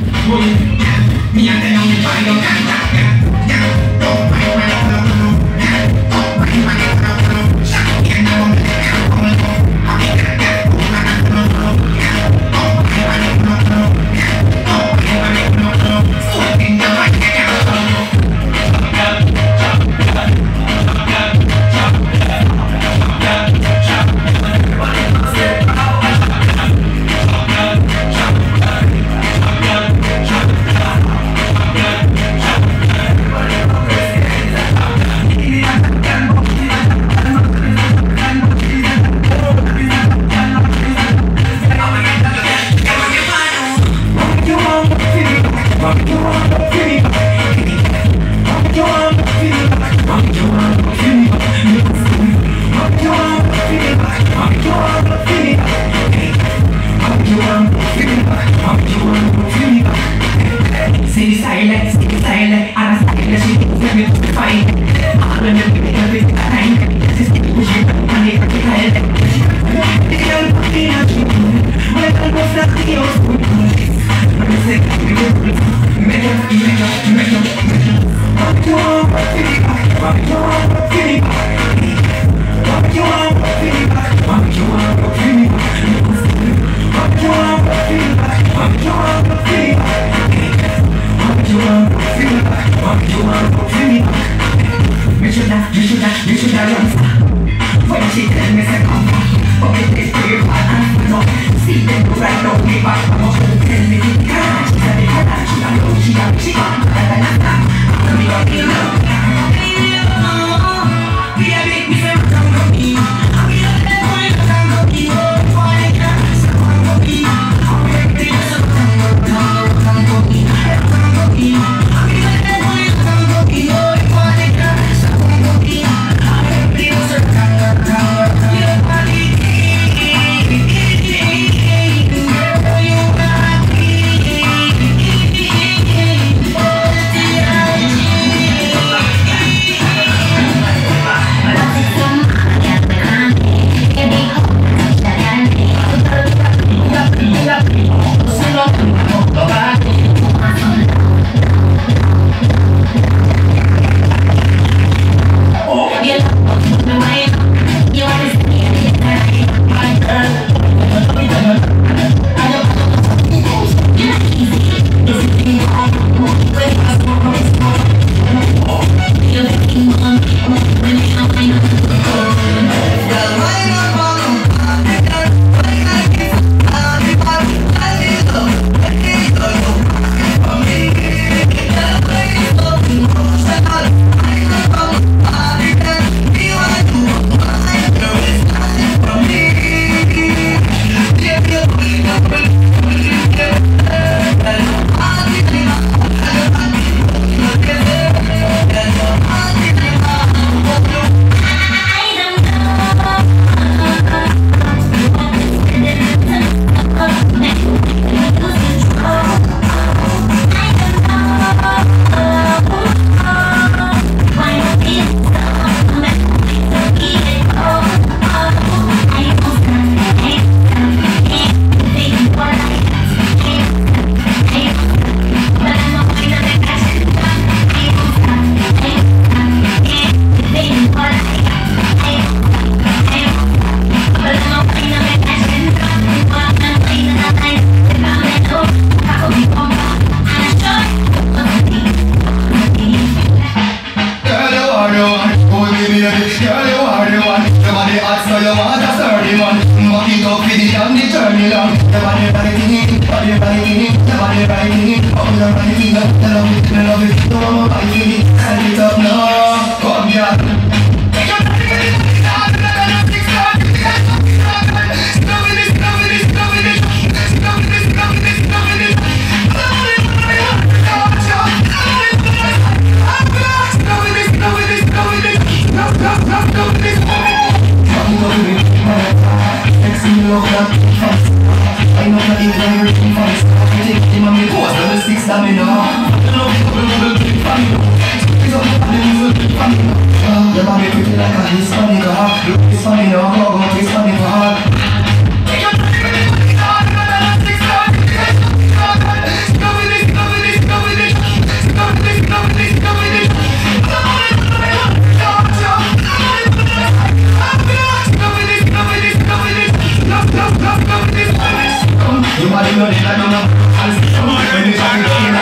Voy, mi aldea un bailo canta, canta, canta. shoulda, you. shoulda When she tell me to come back, but it is clear why I follow See them right down me back, I must tell me She said it hard, she a know, she a, she Girl, you. are the one Your body hot, so you want a sturdy Walk it up with it and the turn it Your body right in, body right in Your body right in, oh, you're right in I love it, I love it, so I'm right in You might know that I don't know Oh,